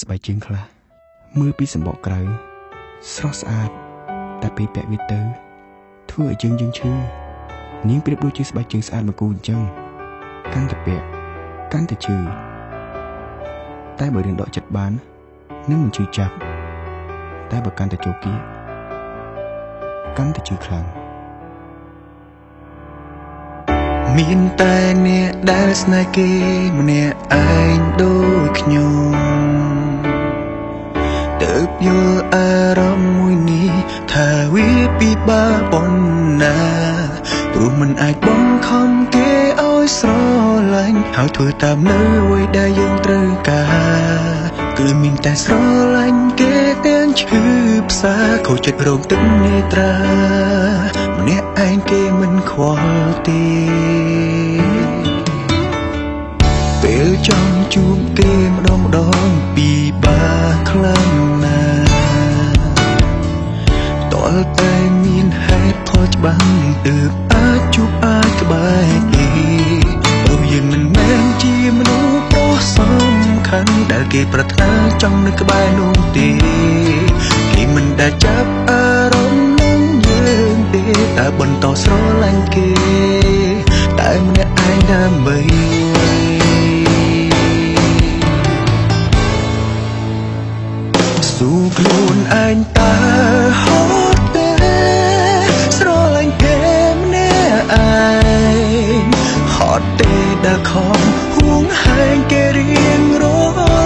ស្បែកជើងខ្លះមើលពីសម្បកក្រៅស្រស់ស្អាតតែពេលពាក់វាទៅធ្វើឲ្យជើងយើងឈឺនាងប្រៀបដូចជាស្បែកជើងស្អាតមកគូអញ្ចឹងកាន់តែពាក់កាន់តែឈឺតែបើរៀនដកចិត្តបាននឹងមិនឈឺចាប់តែបើកាន់តែជោគីកាន់តែឈឺខ្លាំងមានតែអ្នកដែលស្នេហ៍គេម្នាក់ឯងដូចខ្ញុំទើប យល់អារម្មណ៍មួយនេះថាវាពិបាកប៉ុណ្ណាព្រោះមិនអាចបង្ខំគេឲ្យស្រឡាញ់ហើយធ្វើតាមនៅអ្វីដែលយើងត្រូវការគឺមានតែស្រឡាញ់គេទាំងឈឺផ្សាខូចចិត្តរោគទឹកនេត្រាម្នាក់ឯងគេមិនខ្វល់ទេពេលចង់ជួបគេម្ដងម្ដងពីបាខ្លាំង លតែមានហេតុផលច្បាស់ទើបអាចជួបអាចក្បែរគេព្រោះយើងមិនមែនជាមនុស្សប្រុសសំខាន់ដែលគេប្រាថ្នាចង់នៅក្បែរនោះទេគេមិនដែលចាប់អារម្មណ៍នឹងយើងទេតែបន្តស្រឡាញ់គេតែម្នាក់ឯងដើម្បីស៊ូខ្លួនឯងតើហូ ខំហួងហែងគេរៀងរាល់